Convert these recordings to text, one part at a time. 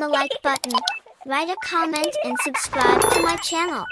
the like button, write a comment and subscribe to my channel.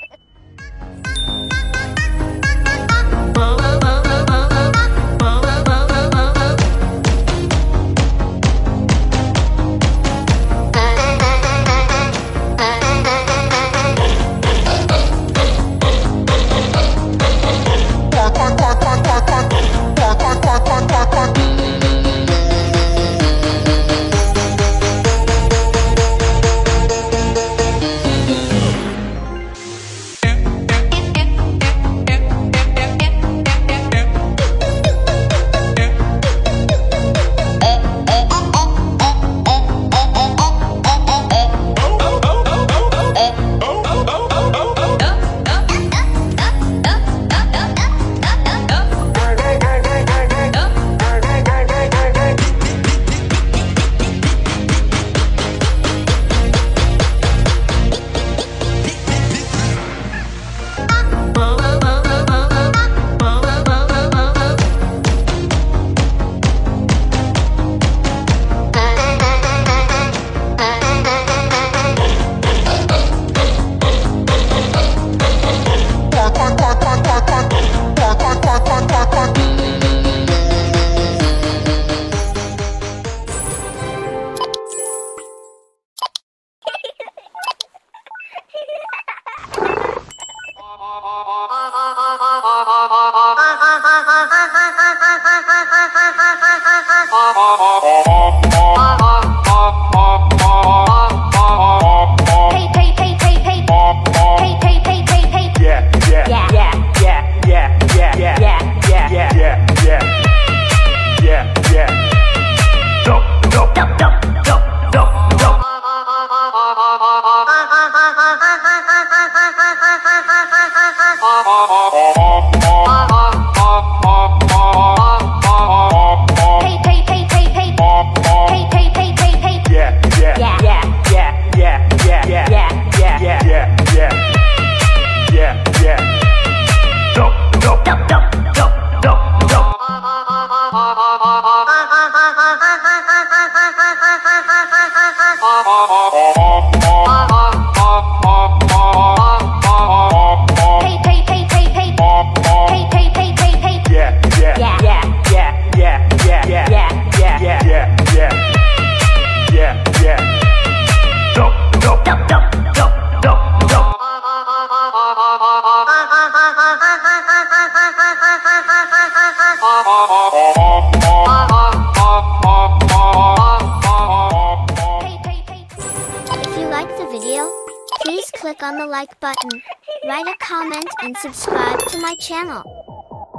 Oh, oh, oh.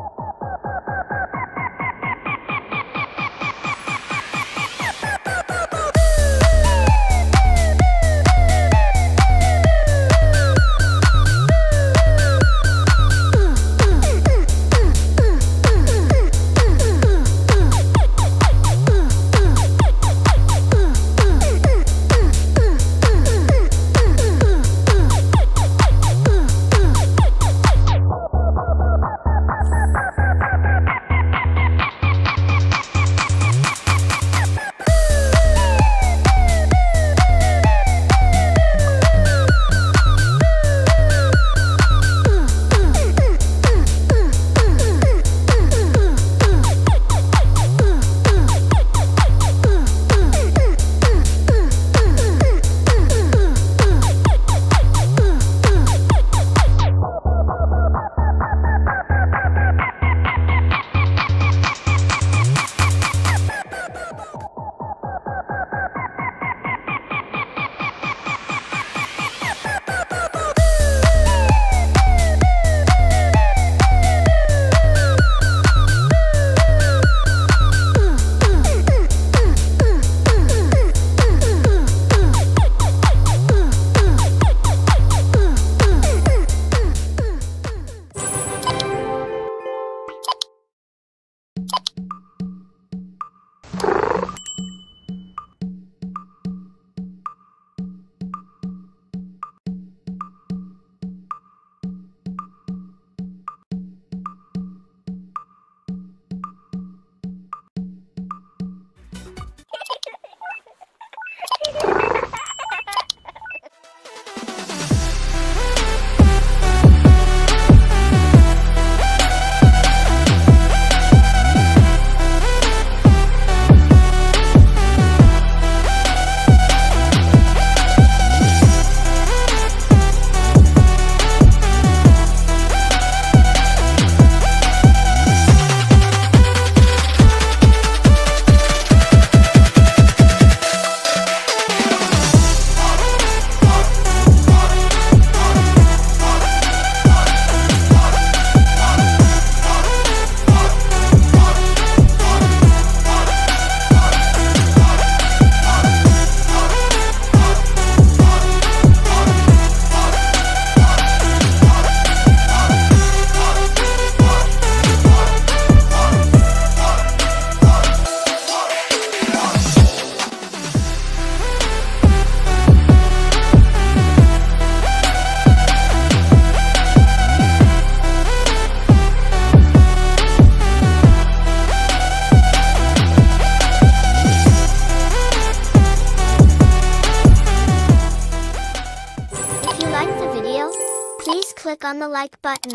like button,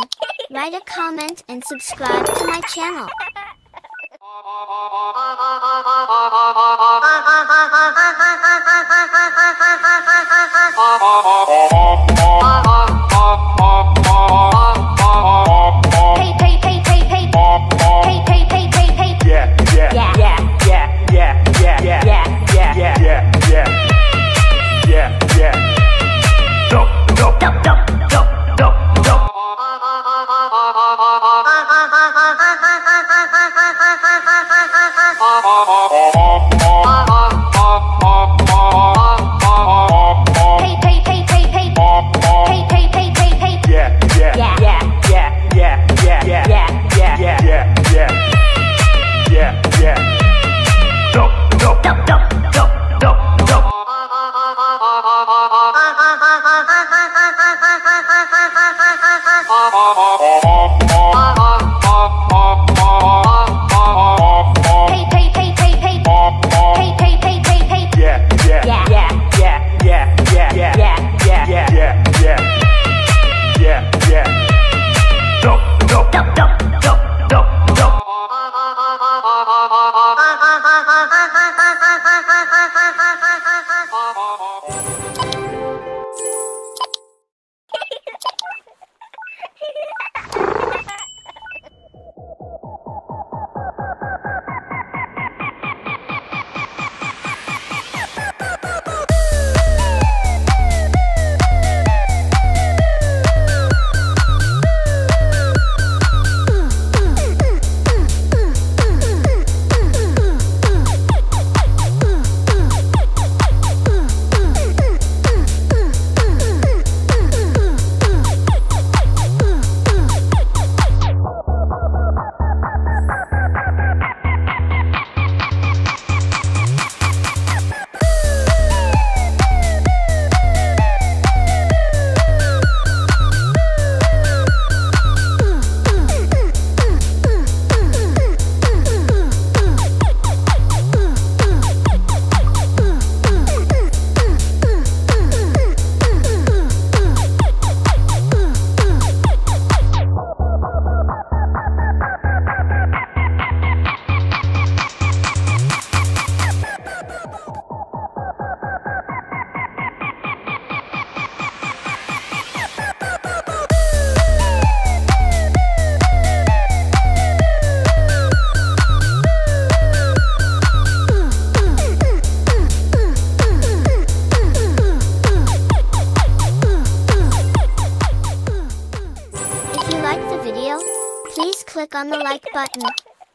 write a comment and subscribe to my channel. Oh, click on the like button,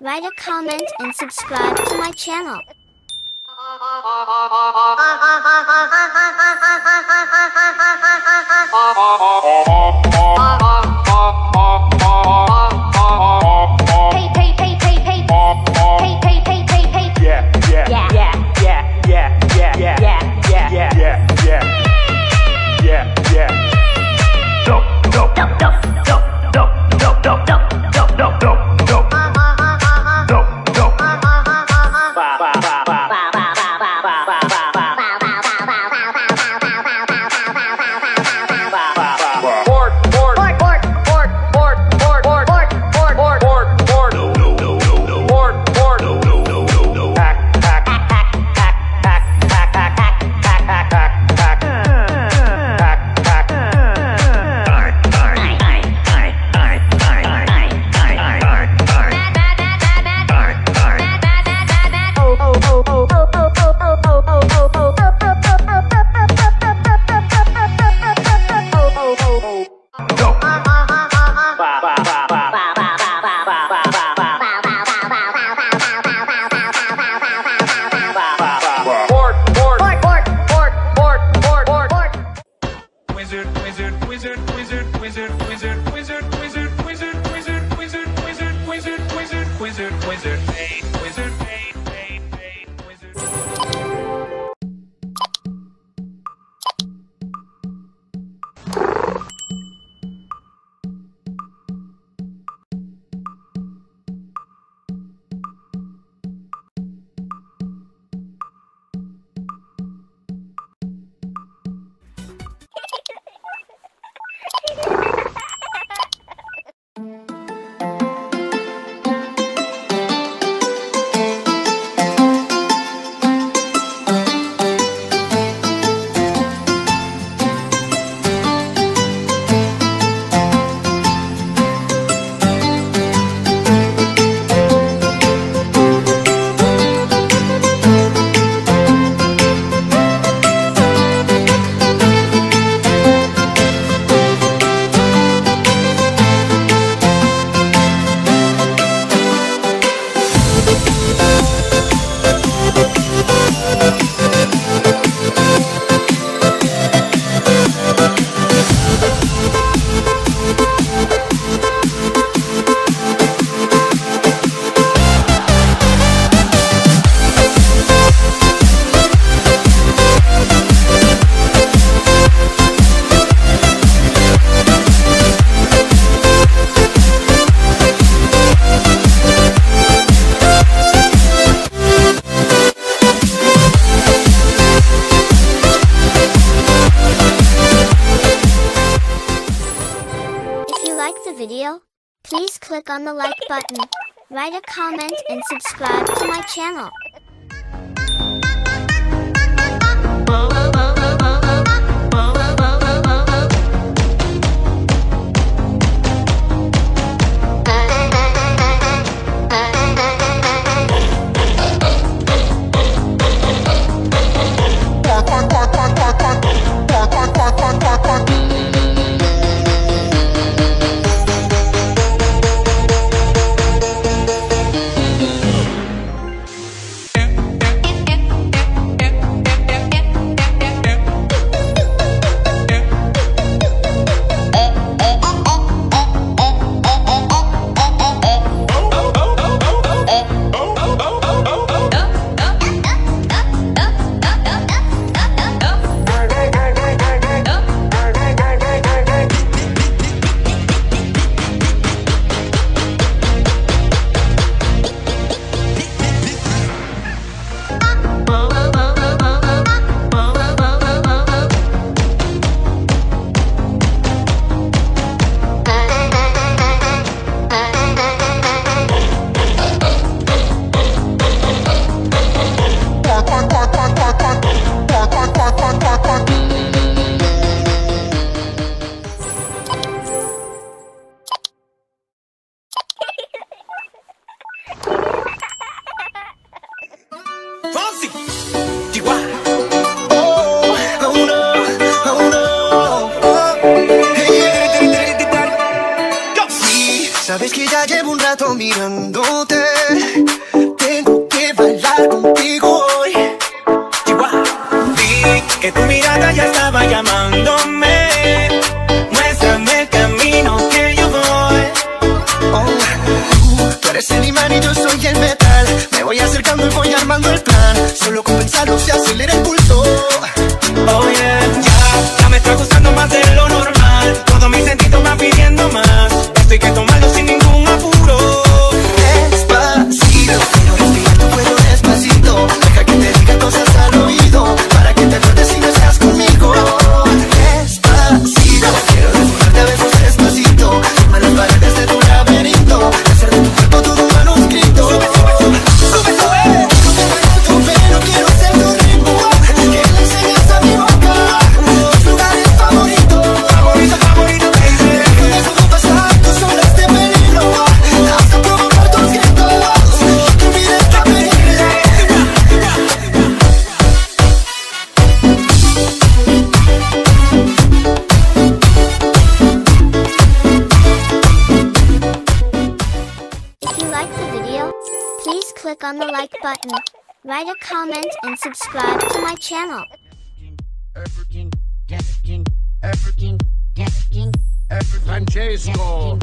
write a comment and subscribe to my channel. Hey, hey, hey, hey, hey, hey, hey, hey. Click on the like button, write a comment and subscribe to my channel. Estaba llamándome. Muéstrame el camino que yo voy. Oh, tú, eres el imán y yo soy el metal. Me voy acercando y voy armando el plan. Solo con pensarlo se acelera el pulso. Oh yeah, button, write a comment and subscribe to my channel. Francesco.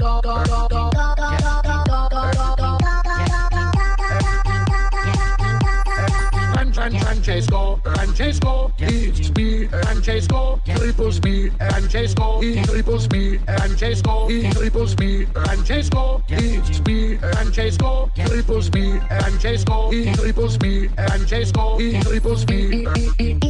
Fran, Fran, Francesco, Francesco, it's me, Francesco, triples me, Francesco, he triples me, Francesco, he triples me, Francesco, it's me, Francesco, triples me, Francesco, he triples me, Francesco, he triples me.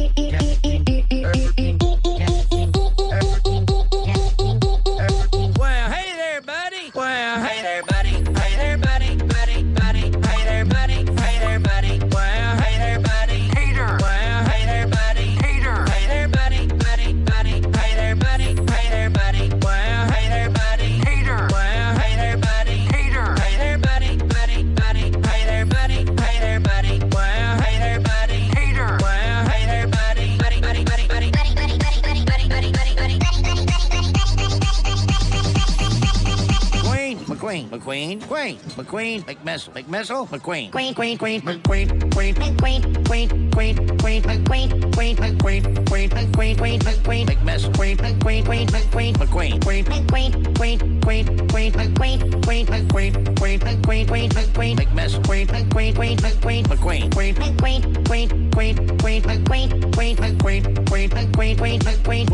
McQueen, McMissile, McMissile, McQueen, Queen, Queen, Queen, McQueen, Queen, Queen, Queen, Queen, Queen, McQueen, Queen, McQueen, Queen, McQueen, Queen, McQueen, McMissile, Queen, Queen, Queen, McQueen, McQueen, Queen, Queen, Queen, Queen, Queen, McQueen, Queen, McQueen, Queen, McQueen, Queen, McQueen, McMissile, Queen, Queen, Queen, McQueen, McQueen, Queen, Queen, Queen, Queen, Queen, McQueen, Queen, McQueen, Queen, McQueen, Queen, McQueen, Queen, Queen, McQueen, Queen, McQueen, Queen, Queen, Queen,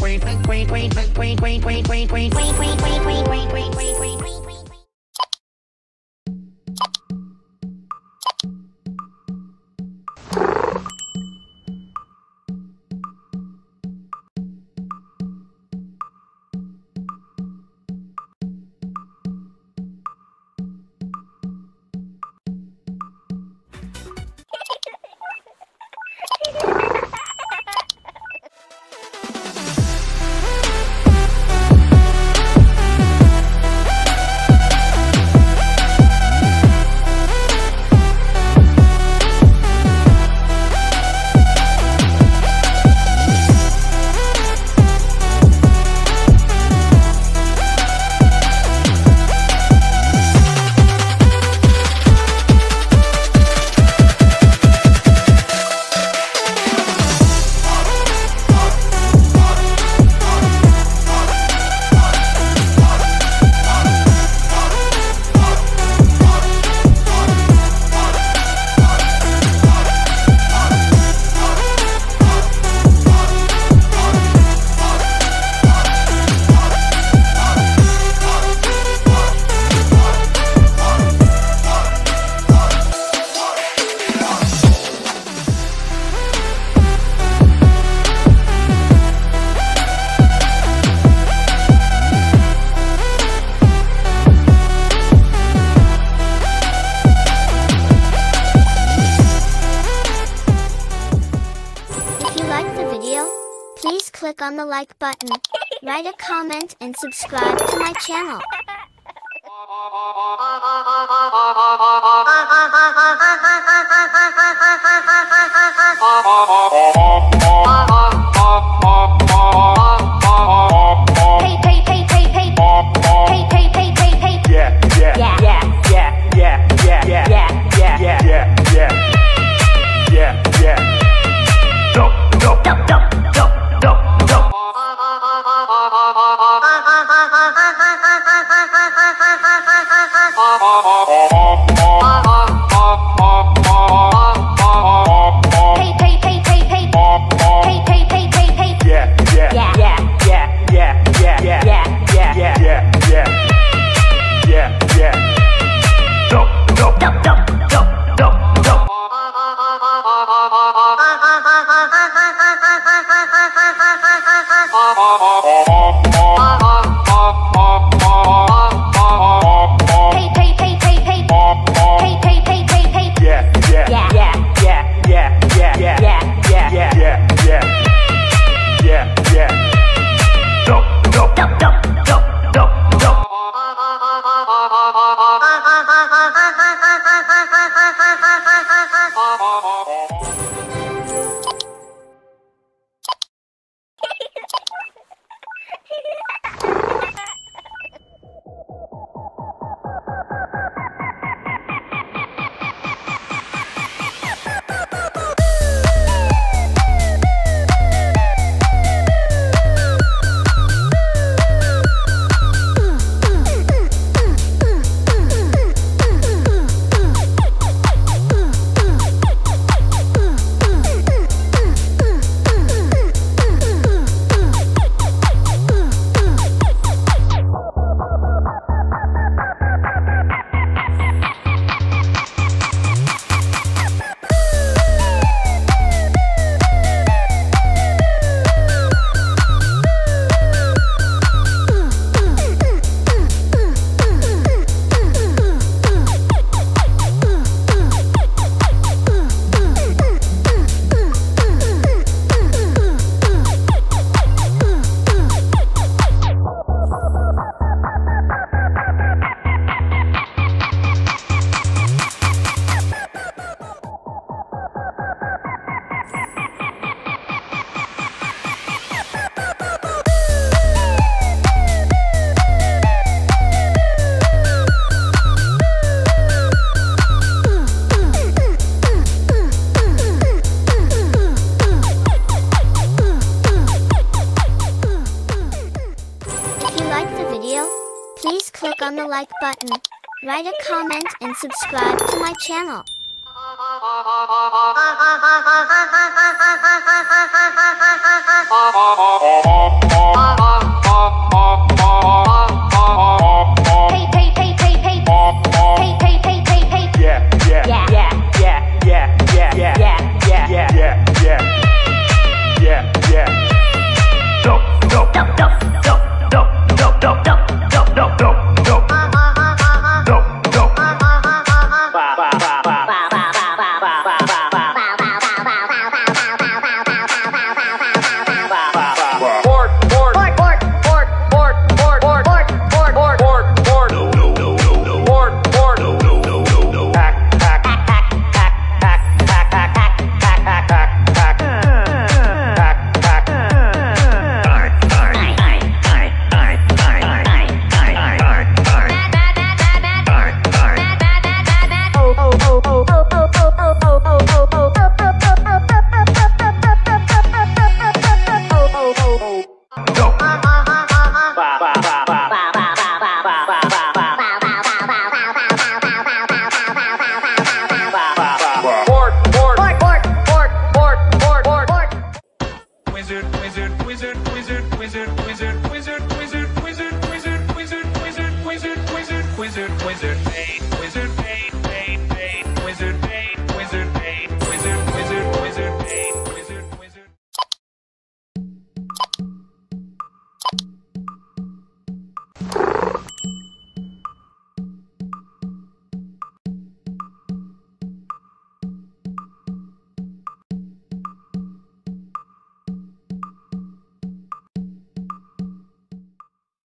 Queen, Queen, Queen, Queen, Queen, Queen, Queen, Queen, Queen, Queen, Queen. the like button, write a comment and subscribe to my channel. button, write a comment and subscribe to my channel. Oh, pá, pá.